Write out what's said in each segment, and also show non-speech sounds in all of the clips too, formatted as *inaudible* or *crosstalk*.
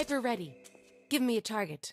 Sniper ready. Give me a target.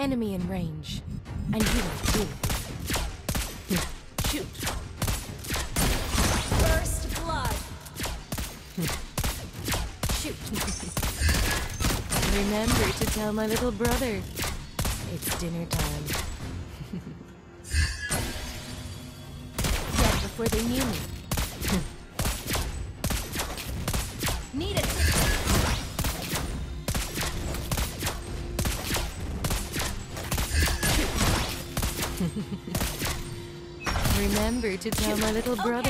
Enemy in range. And you are too. Shoot. First blood! Shoot. Remember to tell my little brother. It's dinner time. *laughs* Dead before they knew me. Remember to tell my little brother.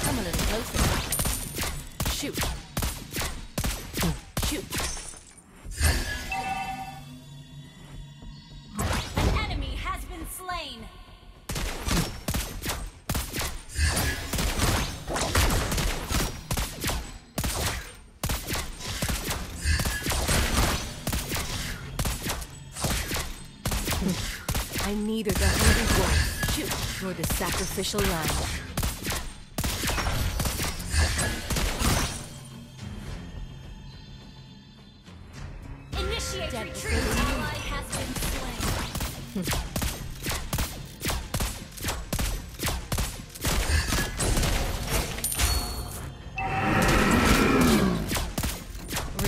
Come a little closer. Shoot. Neither the hungry wolf, nor the sacrificial lamb. Initiate Dead retreat! before they knew me. Ally has been slain!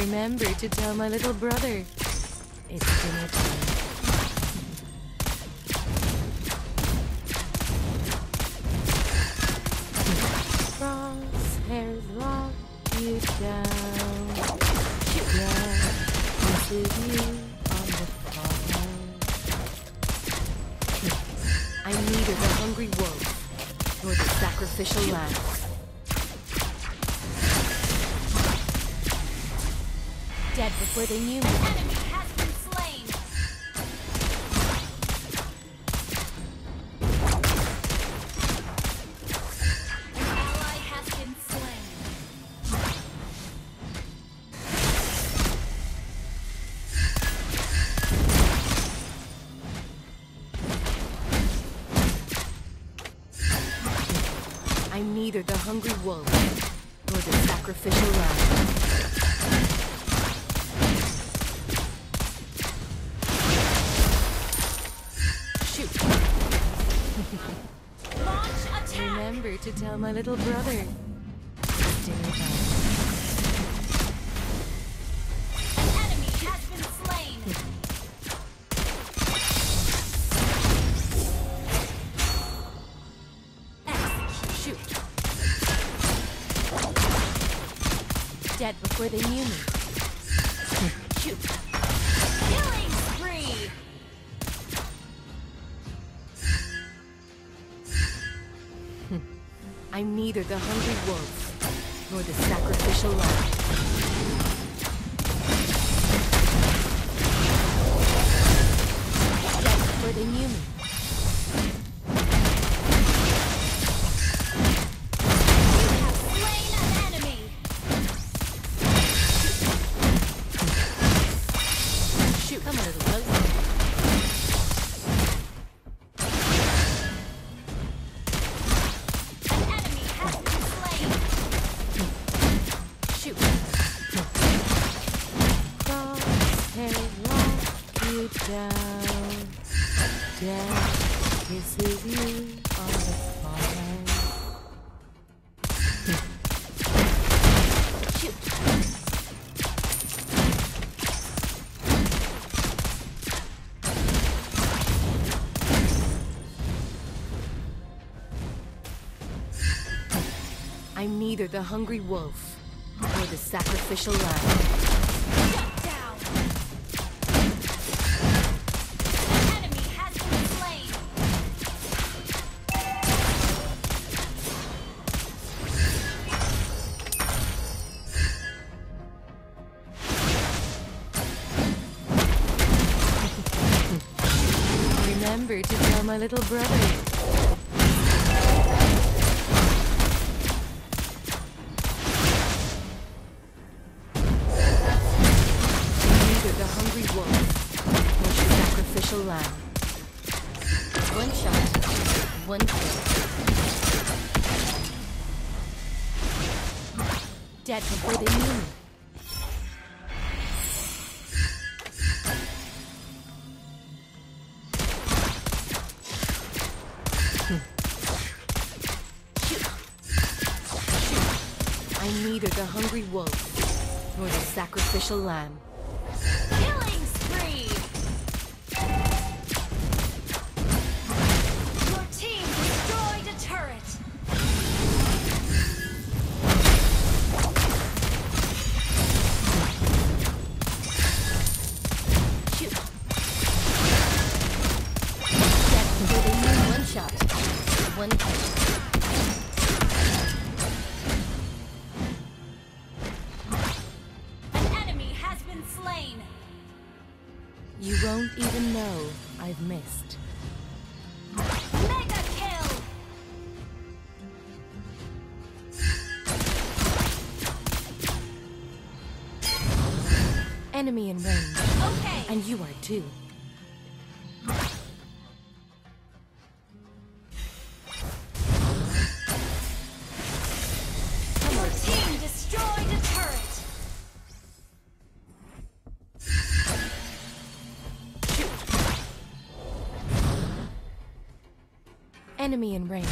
Remember to tell my little brother. It's dinner time. Dead before they knew me. Execute! Shoot. Dead before they knew me. Shoot. I'm neither the hungry wolf nor the sacrificial lamb. I'm neither the hungry wolf nor the sacrificial lamb. *laughs* Remember to tell my little brother. One shot, one kill. Dead before they knew. I'm neither the hungry wolf nor the sacrificial lamb. Enemy in range, Okay. and you are too. Team destroyed a turret. Enemy in range,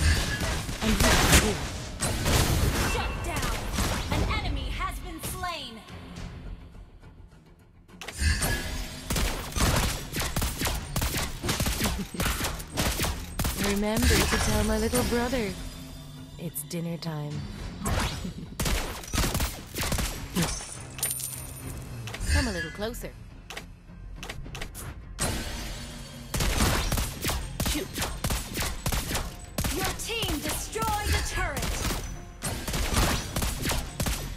and you Remember to tell my little brother. It's dinner time. Come a little closer. Shoot. Your team destroyed a turret.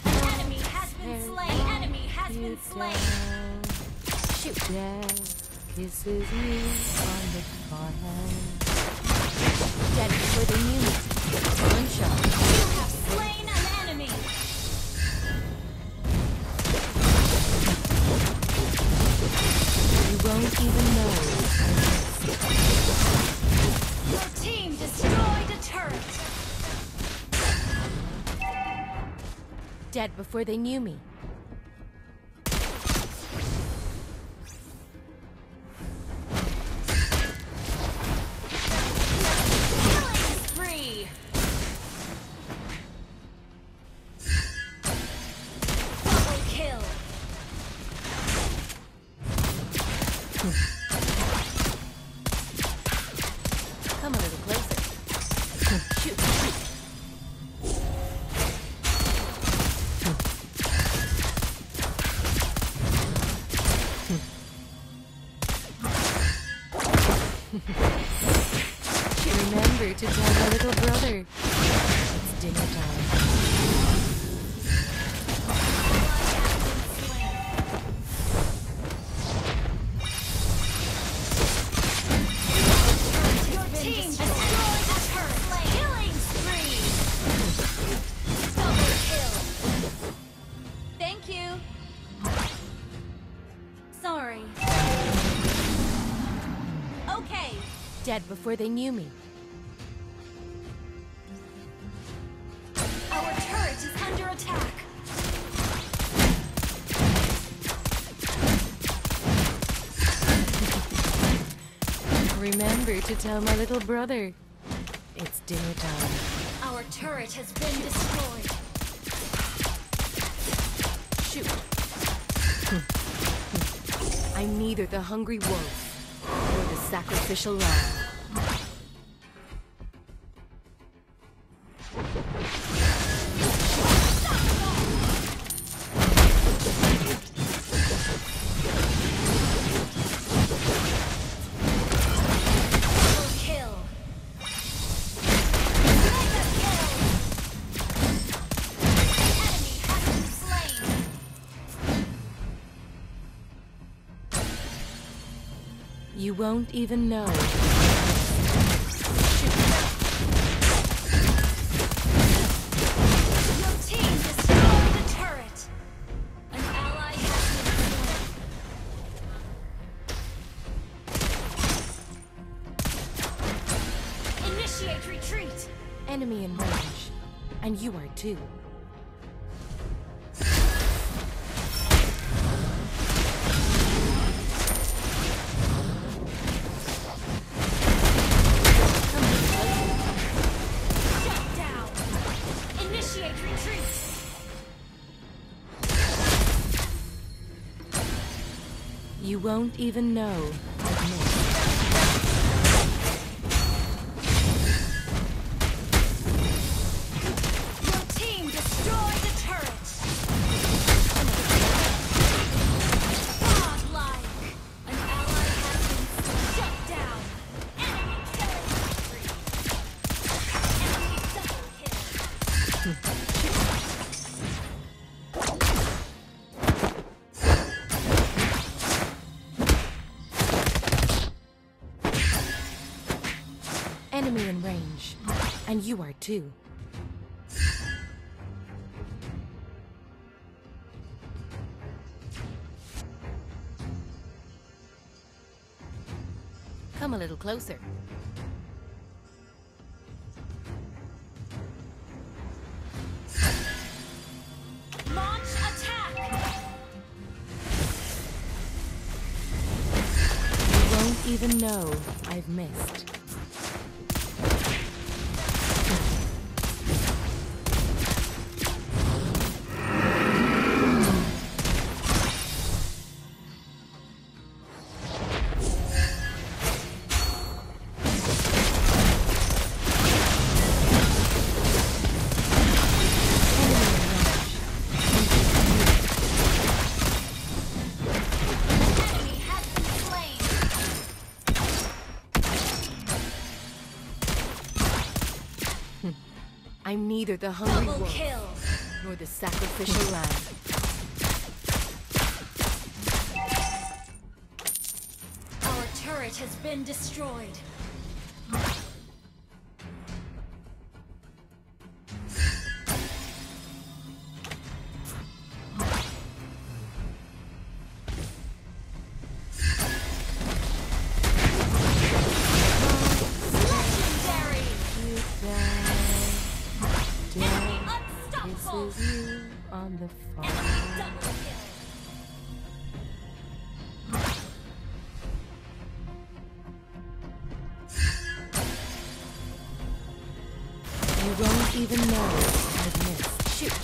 An enemy has been slain. Enemy has been slain. Shoot. Death kisses you on the forehead. Dead before they knew it. One shot. You have slain an enemy. You won't even know. Your team destroyed a turret. Dead before they knew me. Before they knew me. Our turret is under attack. *laughs* Remember to tell my little brother. It's dinner time. Our turret has been destroyed. Shoot. *laughs* I'm neither the hungry wolf nor the sacrificial lamb. You won't even know. Your team destroyed the turret. An ally has been slain. Initiate retreat. Enemy in range. And you are too. You won't even know. Enemy. And you are too. Come a little closer. Even know I've missed. Neither the hungry Double wolf kill. nor the sacrificial lamb. Our turret has been destroyed. On the Enemy fall. double kill. You won't even know I've missed. Shoot.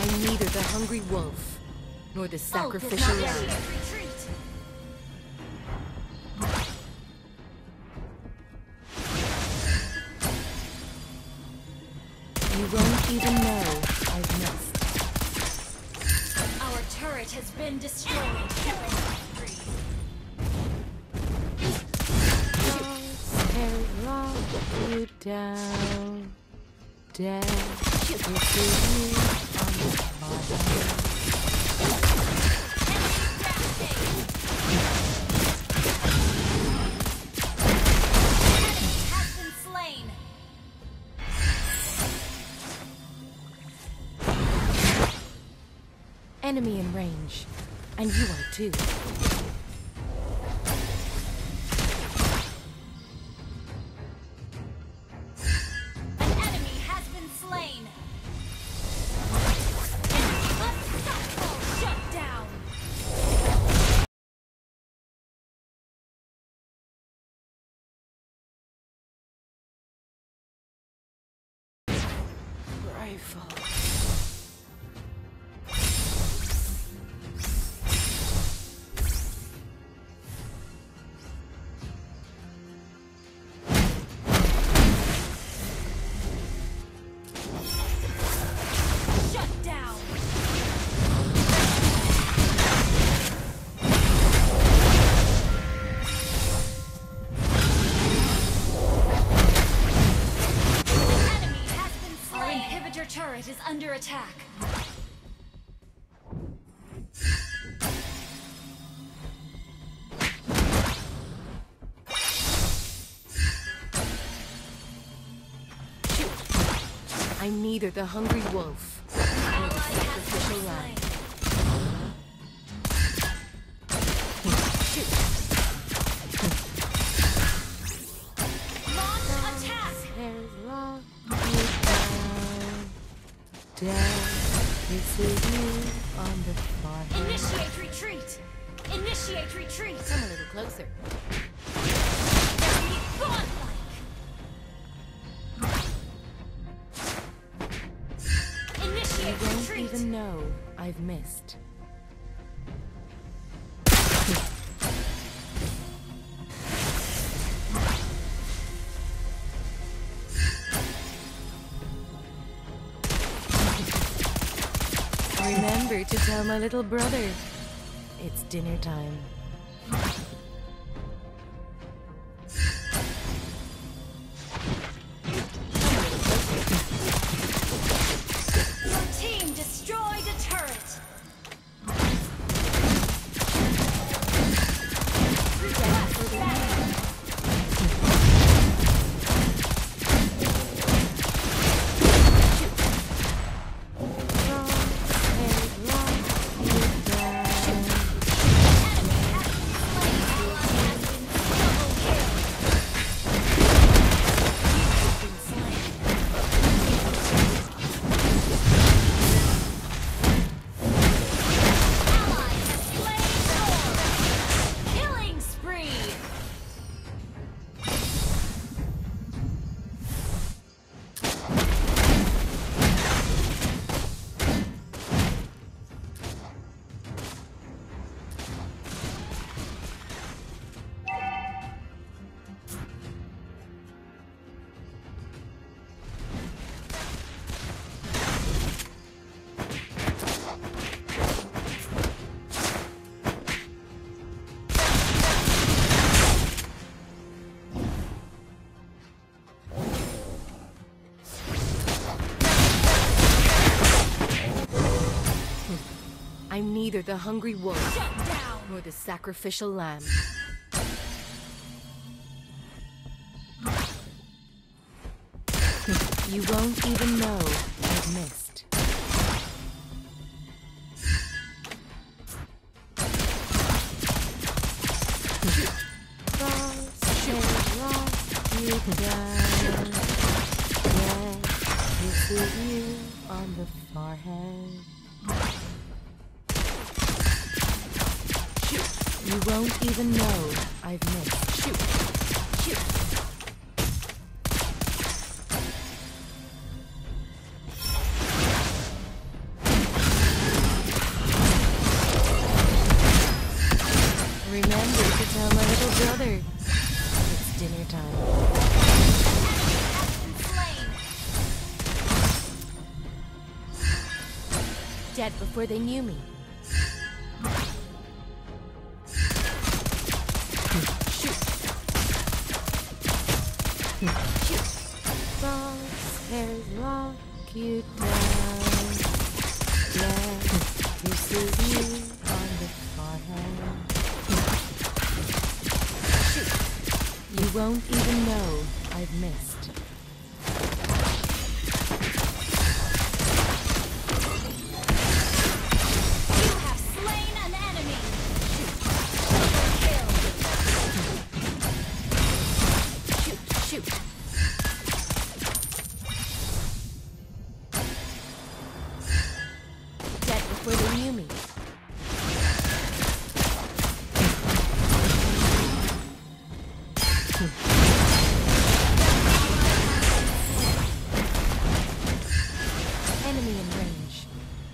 I'm neither the hungry wolf nor the sacrificial Ult does not lamb. Won't even know I've missed. Our turret has been destroyed. You down. Dead. You on the forehead. Enemy in range. And you are too. Attack. I'm neither the hungry wolf nor the sacrificial lamb. Dead. This is you on the forehead. Initiate retreat. Initiate retreat. Come a little closer. Godlike. You Initiate won't retreat. even know I've missed. To tell my little brother it's dinner time. I'm neither the hungry wolf nor the sacrificial lamb. *laughs* You won't even know I've missed. You won't even know I've missed. Shoot. Shoot. Remember to tell my little brother it's dinner time. Dead before they knew me. You won't even know I've missed.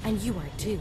And you are too.